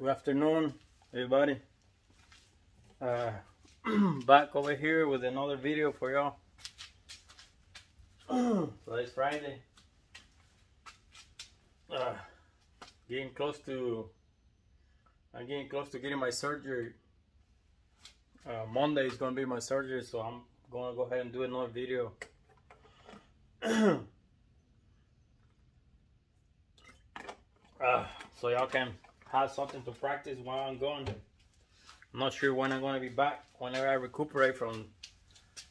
Good afternoon, everybody. Uh, back over here with another video for y'all. so it's Friday. Uh, getting close to. I'm getting close to getting my surgery. Uh, Monday is gonna be my surgery, so I'm gonna go ahead and do another video. uh, so y'all can have something to practice while I'm gone. I'm not sure when I'm gonna be back. Whenever I recuperate from,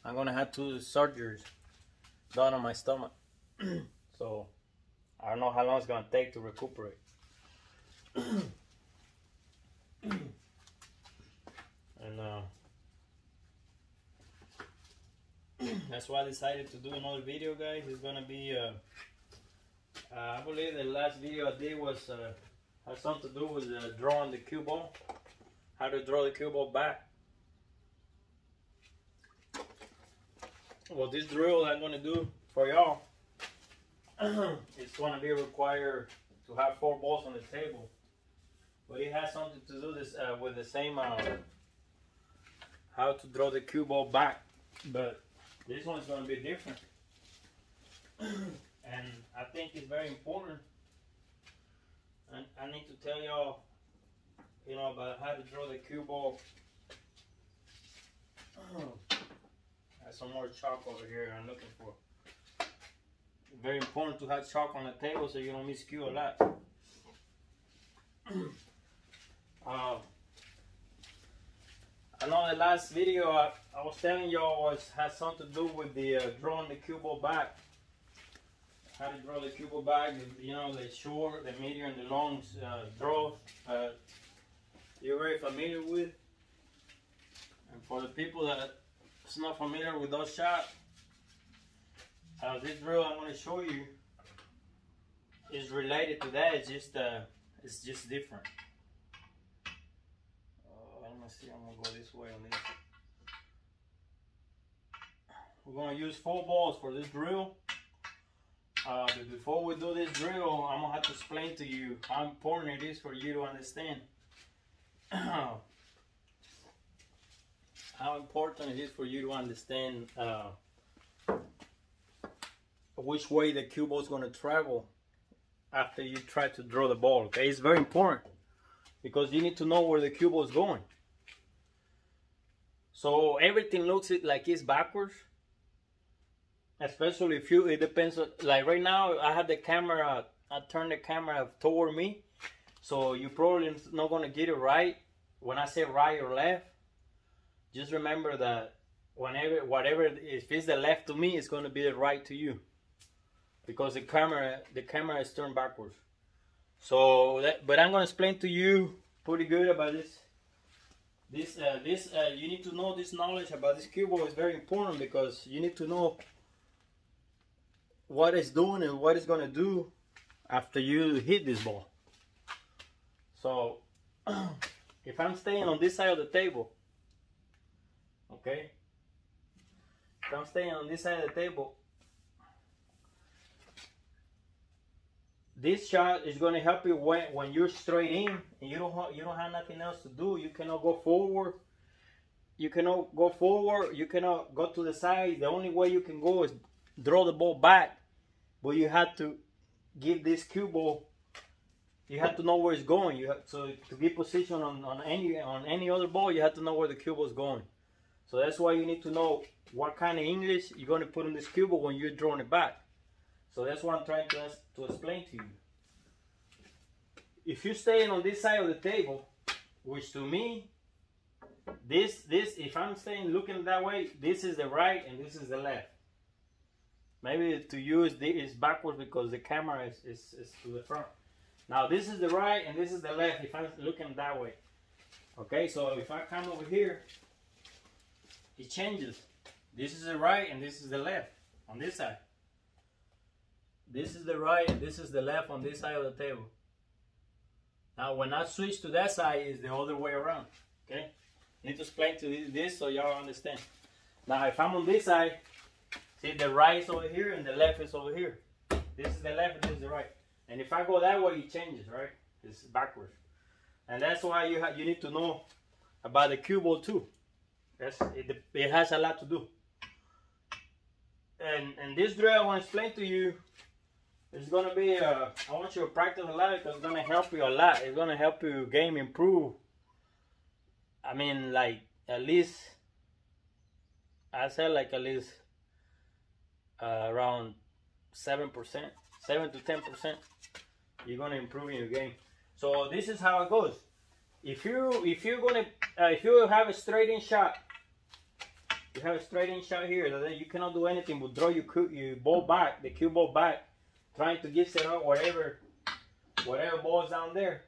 I'm gonna have two surgeries done on my stomach. so I don't know how long it's gonna take to recuperate. and uh, that's why I decided to do another video, guys. It's gonna be. Uh, uh, I believe the last video I did was uh, has something to do with uh, drawing the cue ball. How to draw the cue ball back. Well, this drill I'm gonna do for y'all it's gonna be required to have four balls on the table, but it has something to do this uh, with the same uh, how to draw the cue ball back, but this one's gonna be different and I think it's very important. And I need to tell y'all, you know, about how to draw the cue ball. Have some more chalk over here I'm looking for. Very important to have chalk on the table so you don't miss cue a lot. uh, I know the last video I, I was telling y'all was has something to do with the uh, drawing the cue ball back how to draw the cue ball, you know, the short, the medium, the long uh, draw. Uh, you're very familiar with. And for the people that is not familiar with those shots, uh, this drill I'm going to show you is related to that. It's just uh, it's just different. Uh, let me see. I'm gonna go this way on this. We're gonna use four balls for this drill. Uh, before we do this drill, I'm gonna have to explain to you how important it is for you to understand how important it is for you to understand uh, which way the cue ball is going to travel after you try to draw the ball. Okay, it's very important because you need to know where the cue ball is going. So everything looks like it's backwards especially if you it depends like right now i have the camera i turn the camera toward me. So you probably not going to get it right. When i say right or left just remember that whenever whatever if it's the left to me it's going to be the right to you. Because the camera the camera is turned backwards. So that, but i'm going to explain to you pretty good about this. This uh, this uh, you need to know this knowledge about this ball is very important because you need to know what it's doing and what it's going to do after you hit this ball. So if I'm staying on this side of the table, okay, if I'm staying on this side of the table, this shot is going to help you when, when you're straight in and you don't you don't have nothing else to do. You cannot go forward. You cannot go forward. You cannot go to the side. The only way you can go is draw the ball back but you had to give this cue ball. You have to know where it's going. You have so to get position on, on any on any other ball you have to know where the cue ball is going. So that's why you need to know what kind of english you're going to put in this cue ball when you're drawing it back. So that's what i'm trying to, to explain to you. If you're staying on this side of the table which to me this this if i'm staying looking that way this is the right and this is the left Maybe to you is, is backwards because the camera is, is, is to the front. Now this is the right and this is the left if I'm looking that way. Okay, so if I come over here, it changes. This is the right and this is the left on this side. This is the right and this is the left on this side of the table. Now when I switch to that side, is the other way around. Okay, need to explain to this so y'all understand. Now if I'm on this side, See, the right is over here and the left is over here. This is the left and this is the right. And if I go that way, it changes, right? It's backwards. and that's why you have you need to know about the cue ball too. That's it, it has a lot to do. And and this drill I want to explain to you is gonna be uh, I want you to practice a lot because it's gonna help you a lot. It's gonna help you game improve. I mean like at least I said like at least uh, around seven percent, seven to ten percent. You're gonna improve in your game. So this is how it goes. If you if you're gonna uh, if you have a straight in shot, you have a straight in shot here. Then you cannot do anything but draw your your ball back, the cue ball back, trying to get set up whatever whatever ball's down there.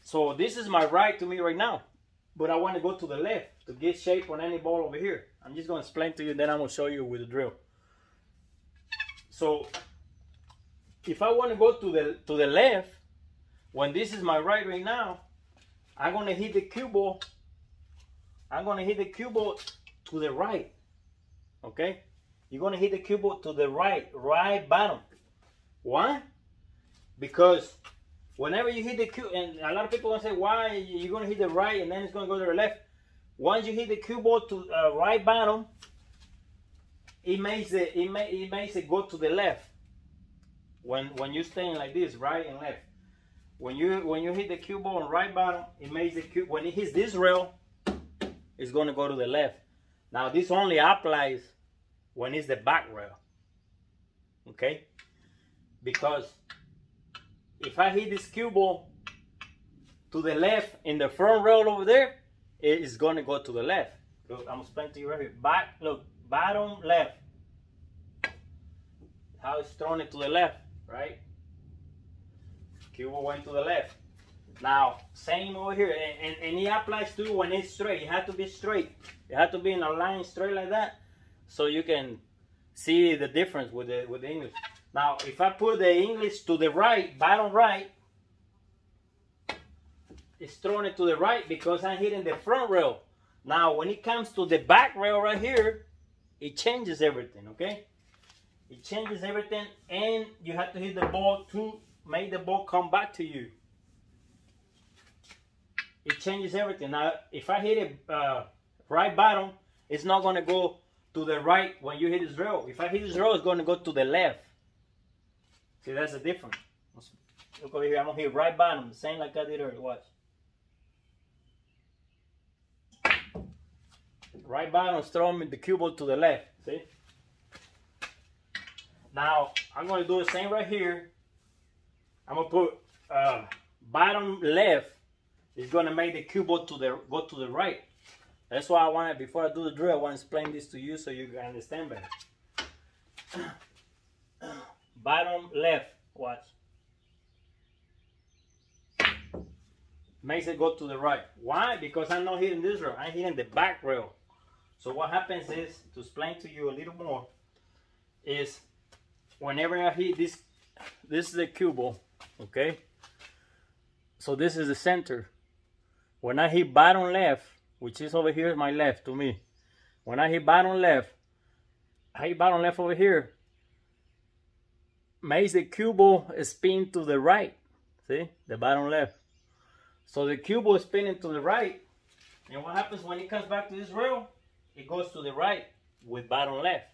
So this is my right to me right now, but I want to go to the left to get shape on any ball over here. I'm just gonna explain to you, then I'm gonna show you with the drill. So if I want to go to the to the left, when this is my right right now, I'm gonna hit the cue ball. I'm gonna hit the cue ball to the right. Okay? You're gonna hit the cue ball to the right, right bottom. Why? Because whenever you hit the cue, and a lot of people gonna say, why you're gonna hit the right and then it's gonna go to the left. Once you hit the cue ball to uh, right bottom, it makes it it, may, it makes it go to the left. When when you're staying like this, right and left. When you when you hit the cue ball on right bottom, it makes the cue when it hits this rail, it's gonna go to the left. Now this only applies when it's the back rail. Okay? Because if I hit this cue ball to the left in the front rail over there, it is gonna go to the left. Look, I'm gonna explain to you right here. Back, look, bottom left. How it's thrown it to the left, right? Cue ball went to the left. Now, same over here, and, and, and it applies to when it's straight. It has to be straight. It has to be in a line straight like that, so you can see the difference with the with the English. Now, if I put the English to the right, bottom right, it's throwing it to the right because I'm hitting the front rail. Now, when it comes to the back rail right here, it changes everything, okay? It changes everything, and you have to hit the ball to make the ball come back to you. It changes everything. Now, if I hit it uh, right bottom, it's not going to go to the right when you hit this rail. If I hit this rail, it's going to go to the left. See, that's the difference. Look over here. I'm going to hit right bottom, same like I did earlier. Watch. Right bottom is throwing the cue ball to the left. See? Now, I'm to do the same right here. I'm to put uh, bottom left is to make the cue ball to the, go to the right. That's why I wanted, before I do the drill, I want to explain this to you so you can understand better. bottom left, watch. Makes it go to the right. Why? Because I'm not hitting this rail, I'm hitting the back rail. So what happens is, to explain to you a little more, is whenever I hit this, this is the cue ball, okay? So this is the center. When I hit bottom left, which is over here, my left to me. When I hit bottom left, I hit bottom left over here, makes the cue ball spin to the right. See, the bottom left. So the cue ball is spinning to the right. And what happens when it comes back to this rail? It goes to the right with bottom left.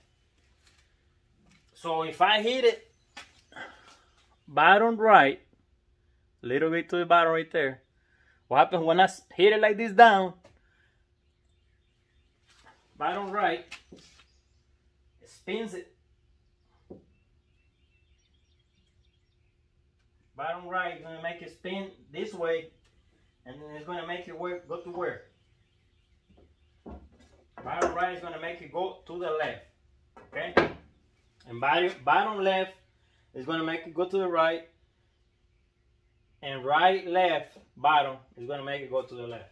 So if I hit it bottom right, little bit to the bottom right there, what happens when I hit it like this down, bottom right, it spins it. Bottom right is to make it spin this way, and then it's going to make it work, go to where? Bottom right is going to make it go to the left. Okay? And bottom, bottom left is going to make it go to the right. And right, left, bottom is going to make it go to the left.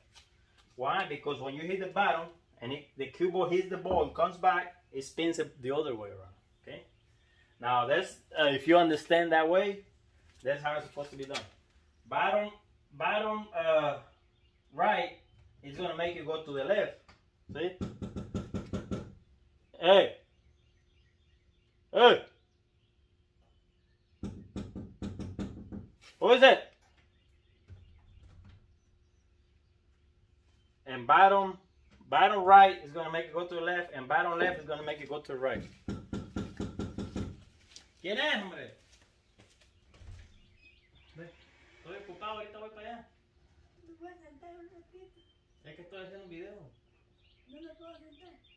Why? Because when you hit the bottom and it, the cue ball hits the ball and comes back, it spins the other way around. Okay? Now, that's uh, if you understand that way, that's how it's supposed to be done. Bottom, bottom uh, right is going to make it go to the left. See? Hey. Hey. What is it? And bottom, bottom right is gonna make it go to the left, and bottom left is gonna make it go to the right. ¿Quién es, hombre? Estoy ocupado, ahorita voy para allá. ¿Me puedes sentar un ratito? Es que estoy haciendo un video. No me puedo sentar.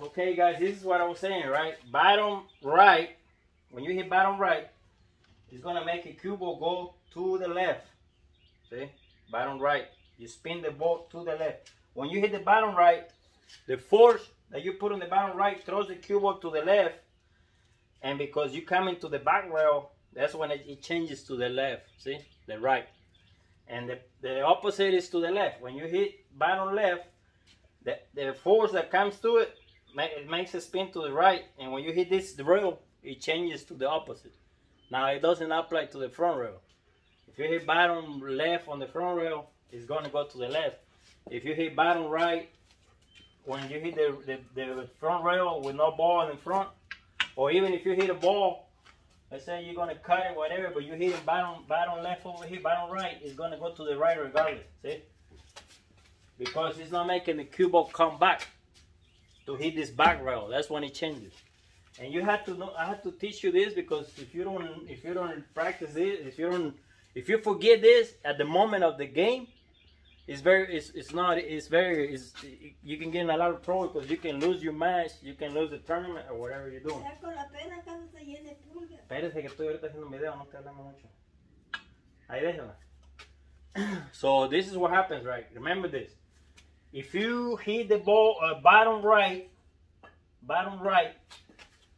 Okay, guys, this is what I was saying, right? Bottom right, when you hit bottom right, it's gonna make a cue ball go to the left. See? Bottom right. You spin the ball to the left. When you hit the bottom right, the force that you put on the bottom right throws the cue ball to the left. And because you come into the back rail, that's when it, it changes to the left. See? The right. And the, the opposite is to the left. When you hit bottom left, the, the force that comes to it it makes it spin to the right, and when you hit this rail, it changes to the opposite. Now it doesn't apply to the front rail. If you hit bottom left on the front rail, it's going to go to the left. If you hit bottom right, when you hit the, the, the front rail with no ball in front, or even if you hit a ball, let's say you're going to cut it, whatever, but you hit it bottom, bottom left over here, bottom right, it's going to go to the right regardless. See? Because it's not making the cue ball come back to hit this back rail. That's when it changes. And you have to know. I have to teach you this because if you don't, if you don't practice it, if you don't, if you forget this at the moment of the game, it's very, it's, it's not, it's very, it's, you can get in a lot of trouble because you can lose your match, you can lose the tournament or whatever you're doing. Ya con la pena casi se llena de pulgas. Espérese que estoy ahorita haciendo un video, no estoy hablando mucho. Ahí déjala. So this is what happens, right? Remember this. If you hit the ball uh, bottom right, bottom right,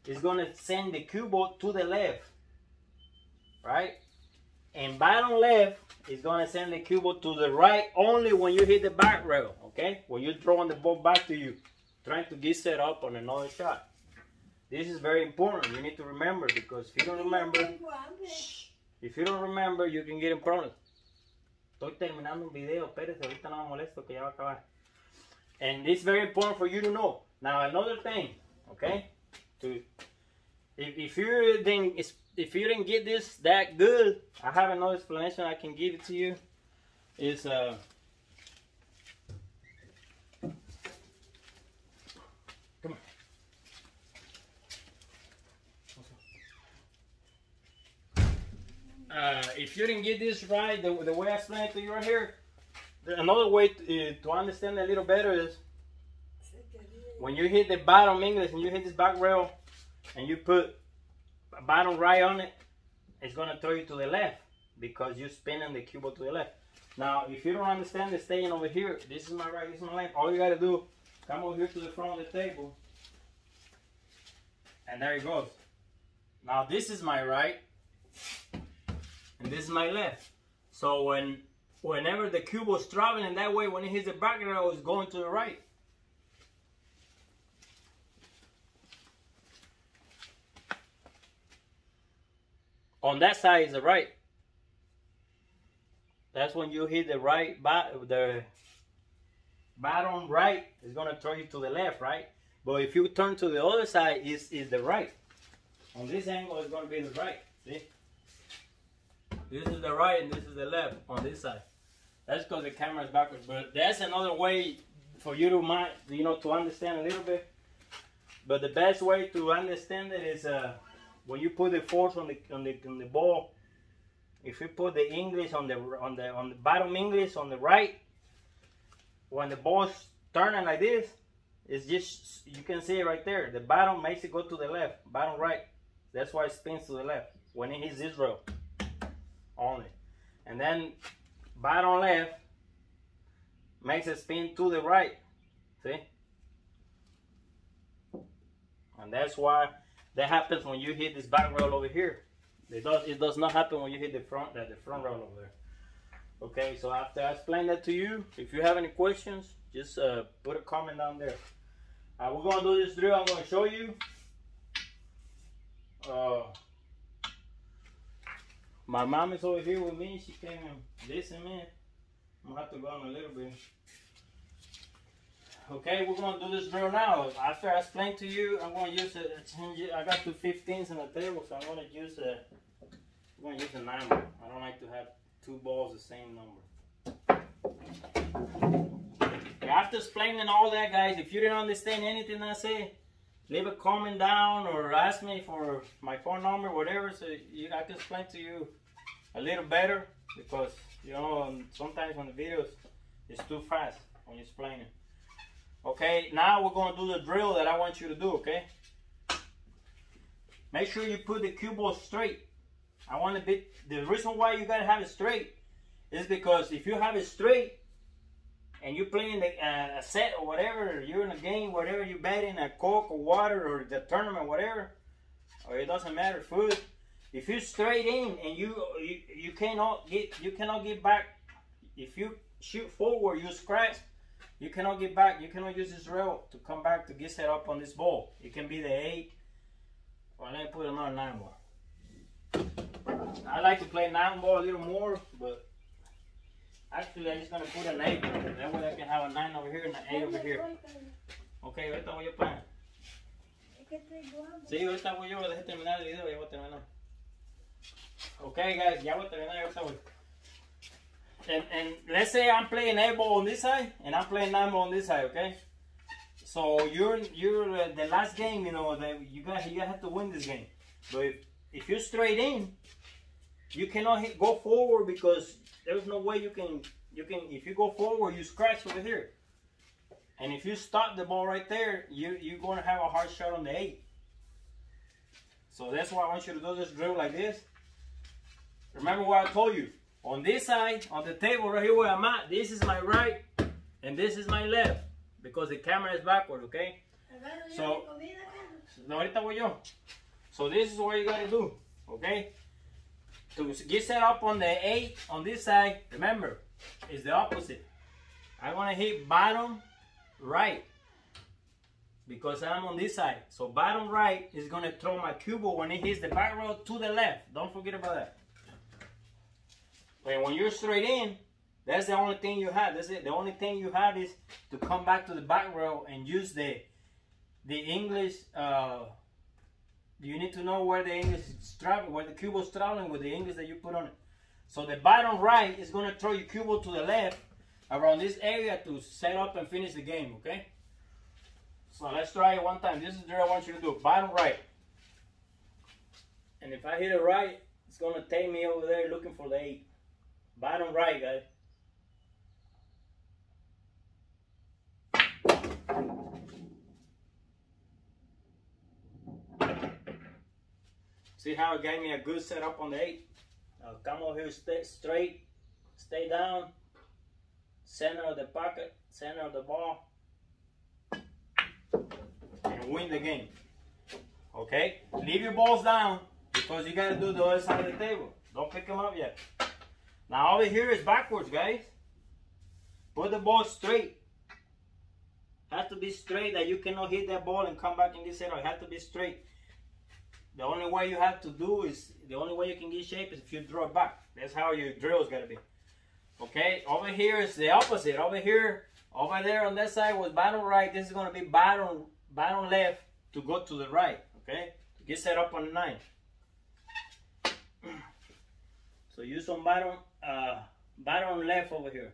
it's gonna send the cue ball to the left, right? And bottom left is gonna send the cue ball to the right only when you hit the back rail, okay? When you're throwing the ball back to you, trying to get set up on another shot. This is very important. You need to remember because if you don't remember, if you don't remember, you can get in problems. Estoy terminando un video, ahorita no me molesto que ya va a acabar. And it's very important for you to know. Now another thing, okay? To if, if you didn't if you didn't get this that good, I have another explanation I can give it to you. Is uh come on. uh, if you didn't get this right, the, the way I explained it to you right here, another way to, uh, to understand a little better is when you hit the bottom English and you hit this back rail and you put a bottom right on it, it's gonna throw you to the left because you're spinning the cube to the left. Now, if you don't understand the staying over here, this is my right, this is my left. All you gotta do, come over here to the front of the table, and there it goes. Now, this is my right, and this is my left. So when, whenever the cube was traveling that way, when it hits the back rail, it's going to the right. on that side is the right. That's when you hit the right, the bottom right is gonna throw you to the left, right? But if you turn to the other side, is is the right. On this angle, it's gonna be the right. See? This is the right and this is the left on this side. That's because the camera is backwards. But that's another way for you to mind, you know, to understand a little bit. But the best way to understand it is uh, when you put the force on the on the on the ball, if you put the English on the on the on the bottom English on the right, when the ball's turning like this, it's just you can see it right there. The bottom makes it go to the left, bottom right. That's why it spins to the left when it hits this rail only, and then bottom left makes it spin to the right. See, and that's why that happens when you hit this back rail over here. It does it does not happen when you hit the front that the front rail over there. Okay, so after I explain that to you, if you have any questions, just uh, put a comment down there. Uh, we're gonna do this drill. I'm gonna show you. Uh, my mom is over here with me. She came and listen, man. I'm gonna have to go on a little bit. Okay, we're gonna do this drill now. After I explain to you, I'm gonna use a change it. I got two 15s on the table, so I'm gonna use a. I'm gonna use a nine ball. I don't like to have two balls the same number. After explaining all that, guys, if you didn't understand anything I say, leave a comment down or ask me for my phone number, whatever, so you, I can explain to you a little better because you know sometimes on the videos it's too fast when you explain it. Okay, now we're gonna do the drill that I want you to do, okay? Make sure you put the cue ball straight. I want to be, the reason why you gotta have it straight is because if you have it straight and you're playing the, uh, a set or whatever, you're in a game, whatever you're betting, a coke or water or the tournament, whatever, or it doesn't matter, food. If you're straight in and you you, you cannot get you cannot get back, if you shoot forward, you scratch, you cannot get back. You cannot use this rail to come back to get set up on this ball. It can be the eight, or let me put another nine ball. I like to play nine ball a little more, but actually I'm just gonna put an eight. That way I can have a nine over here and an eight over here. Okay, ahorita voy yo plan. Es que estoy. Sí, ahorita voy yo, deje terminar el video y ya voy a terminar. Okay, guys, voy. And, and let's say I'm playing ball on this side and I'm playing ball on this side, okay? So you're you're uh, the last game, you know, that you got you have to win this game. But if, if you're straight in, you cannot hit, go forward because there's no way you can you can if you go forward you scratch over here. And if you stop the ball right there, you you're gonna have a hard shot on the eight. So that's why I want you to do this drill like this. Remember what I told you. On this side, on the table right here where I'm at, this is my right and this is my left. Because the camera is backward, okay? So-. So this is what you gotta do, okay? To get set up on the eight on this side, remember, it's the opposite. I wanna hit bottom right because I'm on this side. So bottom right is gonna throw my cue ball when it hits the back rail to the left. Don't forget about that. And when you're straight in, that's the only thing you have. That's it. The only thing you have is to come back to the back rail and use the the English. Uh, you need to know where the English is traveling, where the cue is traveling with the English that you put on it. So the bottom right is going to throw your cue to the left around this area to set up and finish the game. Okay. So let's try it one time. This is the I want you to do. Bottom right. And if I hit it right, it's going to take me over there looking for the eight. Bottom right, guys. See how it gave me a good setup on the eight? Now come over here, stay straight, stay down, center of the pocket, center of the ball, and win the game. Okay? Leave your balls down because you gotta do the other side of the table. Don't pick them up yet. Now over here is backwards, guys. Put the ball straight. Has to be straight that you cannot hit that ball and come back in this area. It has to be straight. The only way you have to do is the only way you can get shape is if you draw it back. That's how your drill's gotta be. Okay, over here is the opposite. Over here, over there on that side was bottom right. This is gonna be bottom bottom left to go to the right. Okay, to get set up on the nine. So use some bottom uh, bottom left over here.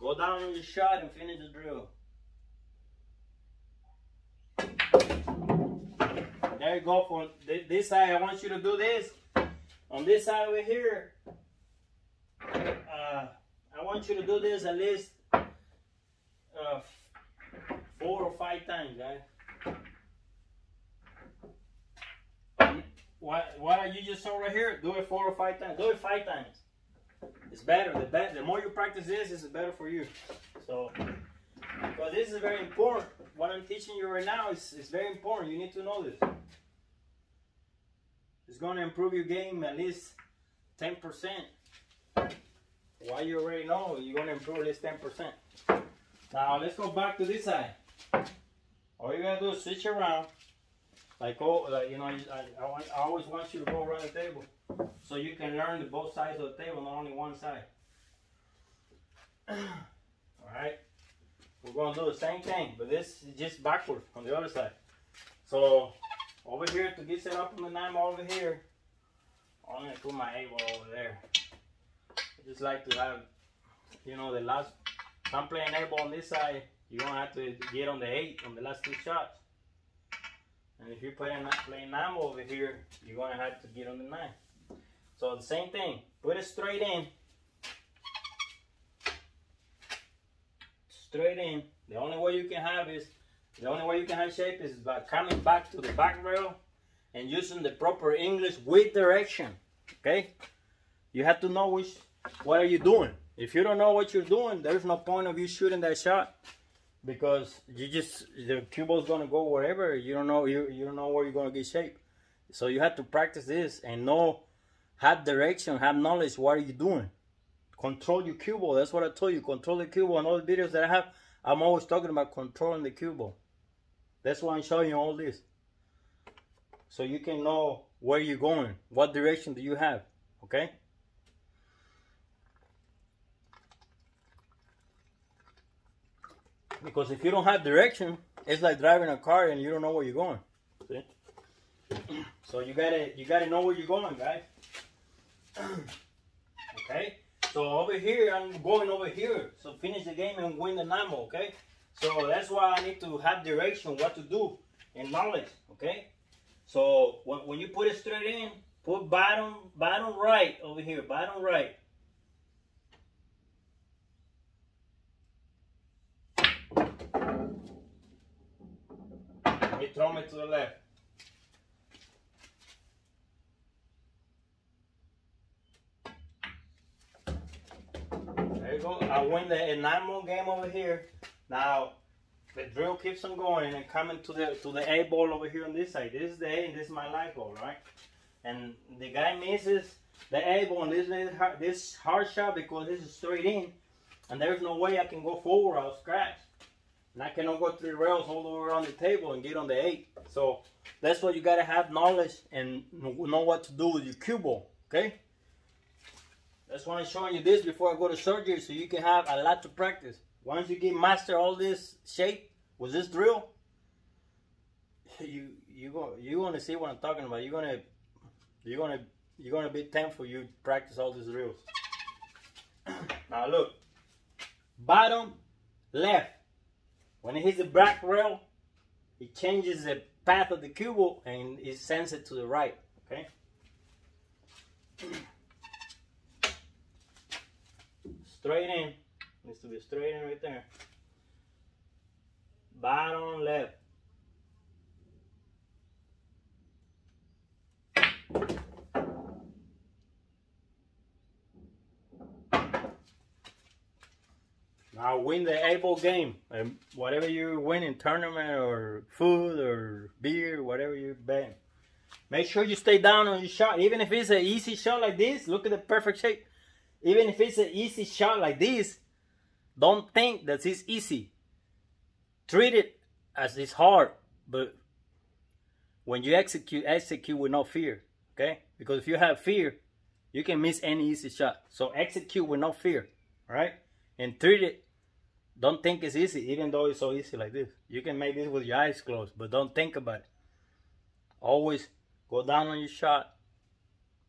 Go down on your shot and finish the drill. There you go. For this side, I want you to do this. On this side over here, uh, I want you to do this at least uh, four or five times, guys. What what are you just saw right here? Do it four or five times. Do it five times. It's better. The. The more you practice this, it's better for you. So, because this is very important. What I'm teaching you right now is, is very important. You need to know this. It's going to improve your game at least 10%. Why you already know you're going to improve at least 10%. Now let's go back to this side. All you gotta do is switch around. Like oh, like you know, I, I, I always want you to go around the table so you can learn the both sides of the table, not only one side. All right, we're gonna do the same thing, but this is just backwards on the other side. So over here to get set up on the nine over here, I'm gonna put my eight ball over there. I just like to have, you know, the last. I'm playing eight ball on this side, you're gonna have to get on the eight on the last two shots. And if you're playing playing nine over here, you're gonna have to get on the nine. So the same thing. Put it straight in. Straight in. The only way you can have is the only way you can have shape is by coming back to the back rail and using the proper English with direction. Okay? You have to know which what are you doing. If you don't know what you're doing, there's no point of you shooting that shot because you just the cue ball's gonna go wherever you don't know you you don't know where you're gonna get shape. So you have to practice this and know have direction, have knowledge what are you doing. Control your cue ball. That's what I told you. Control the cue ball. And all the videos that I have, I'm always talking about controlling the cue ball. That's why I'm showing you all this. So you can know where you're going. What direction do you have? Okay? Because if you don't have direction, it's like driving a car and you don't know where you're going. See? So you gotta you gotta know where you're going, guys. okay? So over here, I'm going over here. So finish the game and win the nine okay? So that's why I need to have direction, what to do, and knowledge, okay? So when, when you put it straight in, put bottom, bottom right over here, bottom right. Throw me to the left. There you go. I win the nine ball game over here. Now the drill keeps on going and coming to the to the eight ball over here on this side. This is the eight and this is my light ball, right? And the guy misses the eight ball and this is this hard shot because this is straight in, and there's no way I can go forward. I'll scratch, and I cannot go three rails all the way around the table and get on the eight. So that's why you gotta have knowledge and know what to do with your cue ball. Okay. That's why I'm showing you this before I go to surgery so you can have a lot to practice. Once you get master all this shape with this drill, you you go you gonna see what I'm talking about. You're gonna you're gonna you're gonna be thankful you practice all these drills. now look, bottom left. When it hits the back rail, it changes the path of the cue ball and it sends it to the right. Okay. Straight in. Needs to be straight in right there. Bottom left. Now win the eight ball game. And whatever you win in tournament or food or beer, whatever you bet. Make sure you stay down on your shot. Even if it's an easy shot like this, look at the perfect shape. Even if it's an easy shot like this, don't think that it's easy. Treat it as it's hard, but when you execute, execute with no fear. Okay? Because if you have fear, you can miss any easy shot. So execute with no fear. Right? And treat it. Don't think it's easy, even though it's so easy like this. You can make this with your eyes closed, but don't think about it. Always go down on your shot.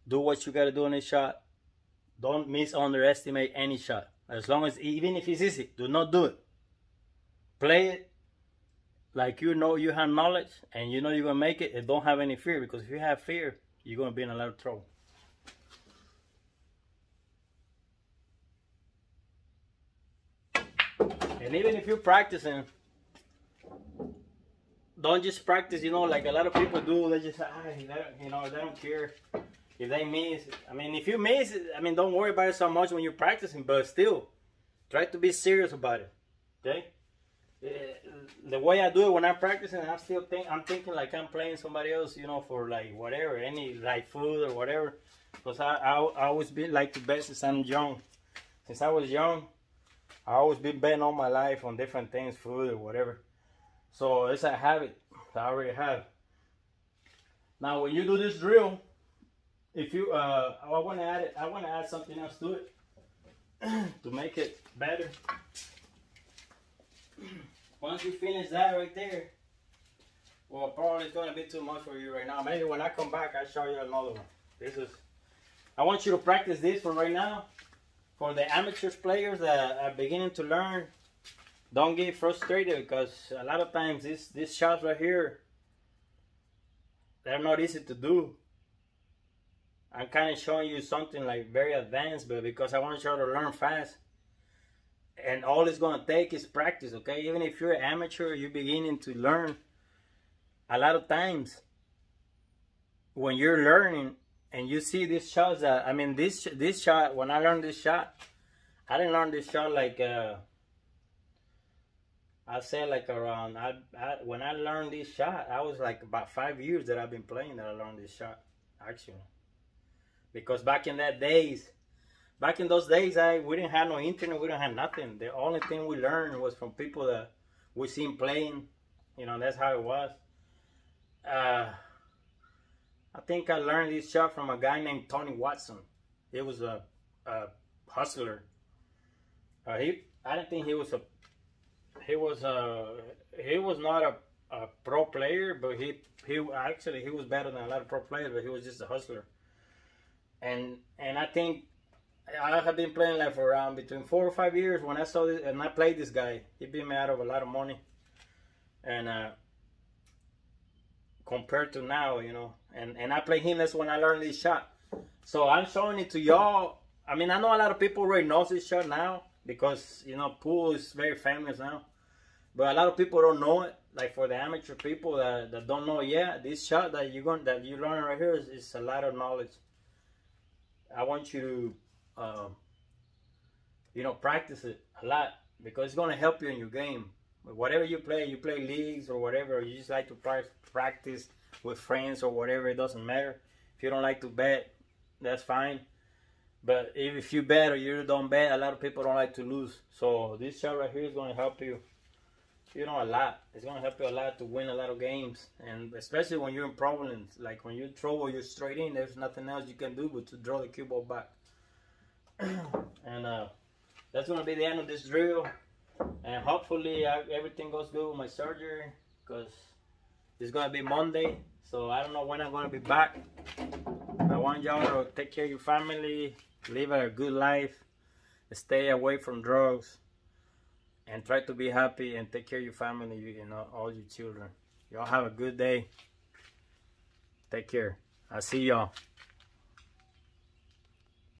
Do what you gotta do on this shot. Don't miss underestimate any shot. As long as, even if it's easy, do not do it. Play it like you know you have knowledge and you know you're going to make it and don't have any fear because if you have fear, you're going to be in a lot of trouble. And even if you're practicing, don't just practice, you know, like a lot of people do. They just, ah, you know, they don't care if they miss, I mean, if you miss, I mean, don't worry about it so much when you're practicing, but still, try to be serious about it. Okay? Uh, the way I do it when I'm practicing, I'm still think I'm thinking like I'm playing somebody else, you know, for like whatever, any like food or whatever. Because I, I, I always been like to bet since I'm young. Since I was young, I always been betting all my life on different things, food or whatever. So it's a habit that I already have. Now, when you do this drill, if you, uh, I want to add it, I want to add something else to it to make it better. Once you finish that right there, well, probably it's gonna be too much for you right now. Maybe when I come back, I'll show you another one. This is, I want you to practice this for right now. For the amateurs players that are beginning to learn, don't get frustrated because a lot of times this these shots right here, they're not easy to do. I'm kind of showing you something like very advanced, but because I want you to learn fast. And all it's gonna take is practice, okay? Even if you're an amateur, you're beginning to learn. A lot of times, when you're learning and you see these shots, that I mean, this this shot. When I learned this shot, I didn't learn this shot like uh, I said like around. I, I when I learned this shot, I was like about five years that I've been playing that I learned this shot, actually because back in that days back in those days i we didn't have no internet we didn't have nothing the only thing we learned was from people that we seen playing you know that's how it was uh, i think i learned this shot from a guy named tony watson. He was a, a hustler. Uh, he i don't think he was a he was a he was not a, a pro player but he he actually he was better than a lot of pro players but he was just a hustler. And and I think I have been playing like for around between four or five years. When I saw this and I played this guy, he beat me out of a lot of money, and uh, compared to now, you know, and and I play him. That's when I learned this shot. So I'm showing it to y'all. I mean, I know a lot of people already know this shot now because you know pool is very famous now, but a lot of people don't know it. Like for the amateur people that, that don't know yet, this shot that you're going that you learn right here is, is a lot of knowledge. I want you to, um, you know, practice it a lot because it's going to help you in your game. Whatever you play, you play leagues or whatever, you just like to practice with friends or whatever, it doesn't matter. If you don't like to bet, that's fine. But if you bet or you don't bet, a lot of people don't like to lose. So this shot right here is going to help you, you know, a lot. It's going to help you a lot to win a lot of games. And especially when you're in problems, like when you're in trouble, you're straight in, there's nothing else you can do but to draw the cue ball back. and uh, that's going to be the end of this drill. And hopefully uh, everything goes good with my surgery because it's to be Monday. So I don't know when I'm to be back. I want y'all to take care of your family, live a good life, stay away from drugs, and try to be happy and take care of your family and all your children. Y'all have a good day. Take care. I'll see y'all.